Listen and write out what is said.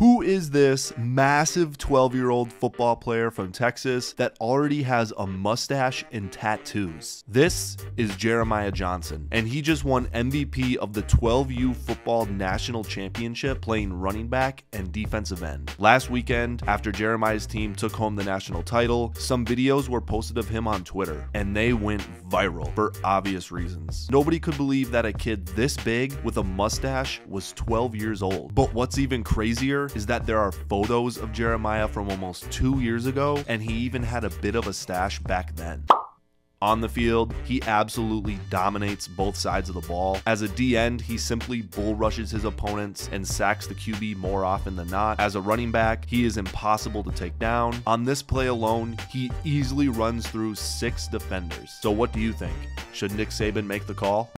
Who is this massive 12 year old football player from Texas that already has a mustache and tattoos? This is Jeremiah Johnson, and he just won MVP of the 12U Football National Championship playing running back and defensive end. Last weekend, after Jeremiah's team took home the national title, some videos were posted of him on Twitter, and they went viral for obvious reasons. Nobody could believe that a kid this big with a mustache was 12 years old. But what's even crazier is that there are photos of Jeremiah from almost two years ago, and he even had a bit of a stash back then. On the field, he absolutely dominates both sides of the ball. As a D end, he simply bull rushes his opponents and sacks the QB more often than not. As a running back, he is impossible to take down. On this play alone, he easily runs through six defenders. So what do you think? Should Nick Saban make the call?